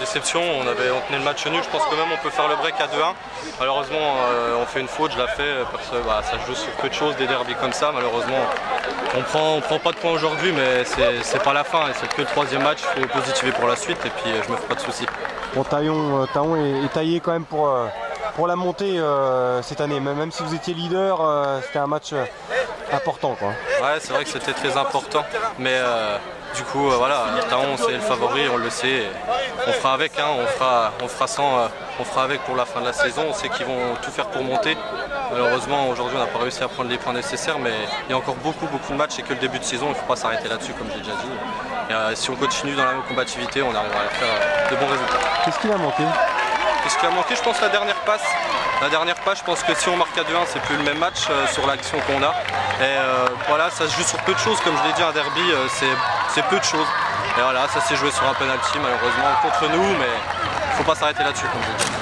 Déception, on, avait, on tenait le match nul, je pense que même on peut faire le break à 2-1. Malheureusement, euh, on fait une faute, je la fais parce que bah, ça joue sur peu de choses, des derbies comme ça. Malheureusement, on prend, prend pas de points aujourd'hui, mais c'est pas la fin, c'est que le troisième match, il faut positiver pour la suite, et puis euh, je me ferai pas de soucis. Bon, Taillon, Taillon est, taillé quand même pour, euh, pour la montée euh, cette année, même si vous étiez leader, c'était un match important. Quoi. Ouais, c'est vrai que c'était très important, mais du coup, voilà, Taon c'est le favori, on le sait. On fera avec, hein, on, fera, on, fera sans, on fera avec pour la fin de la saison. On sait qu'ils vont tout faire pour monter. Malheureusement, aujourd'hui, on n'a pas réussi à prendre les points nécessaires, mais il y a encore beaucoup, beaucoup de matchs et que le début de saison, il ne faut pas s'arrêter là-dessus, comme j'ai déjà dit. Et, euh, si on continue dans la même combativité, on arrivera à faire de bons résultats. Qu'est-ce qui a manqué? Qu'est-ce qui a manqué Je pense la dernière passe. La dernière passe, je pense que si on marque à 2-1, c'est plus le même match euh, sur l'action qu'on a. Et euh, voilà, ça se joue sur peu de choses. Comme je l'ai dit, un derby, euh, c'est peu de choses. Et voilà, ça s'est joué sur un penalty malheureusement contre nous, mais faut pas s'arrêter là-dessus, comme.